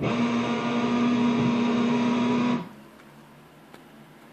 Mm-hmm.